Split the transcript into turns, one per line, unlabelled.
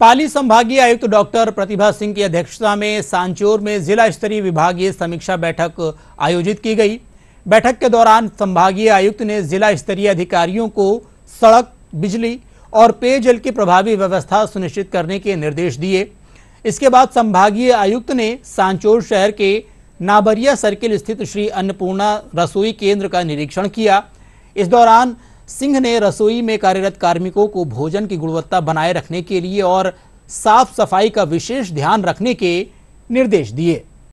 पाली संभागीय आयुक्त डॉक्टर प्रतिभा सिंह की अध्यक्षता में सांचोर में जिला स्तरीय विभागीय समीक्षा बैठक आयोजित की गई। बैठक के दौरान संभागीय आयुक्त ने जिला स्तरीय अधिकारियों को सड़क, बिजली और पेयजल की प्रभावी व्यवस्था सुनिश्चित करने के निर्देश दिए। इसके बाद संभागीय आयुक्त ने सांचौर शहर के नाबरिया सर्किल स्थित श्री अन्नपूर्णा रसोई केंद्र का निरीक्षण किया। इस दौरान सिंह ने रसोई में कार्यरत कार्मिकों को भोजन की गुणवत्ता बनाए रखने के लिए और साफ़ सफ़ाई का विशेष ध्यान रखने के निर्देश दिए।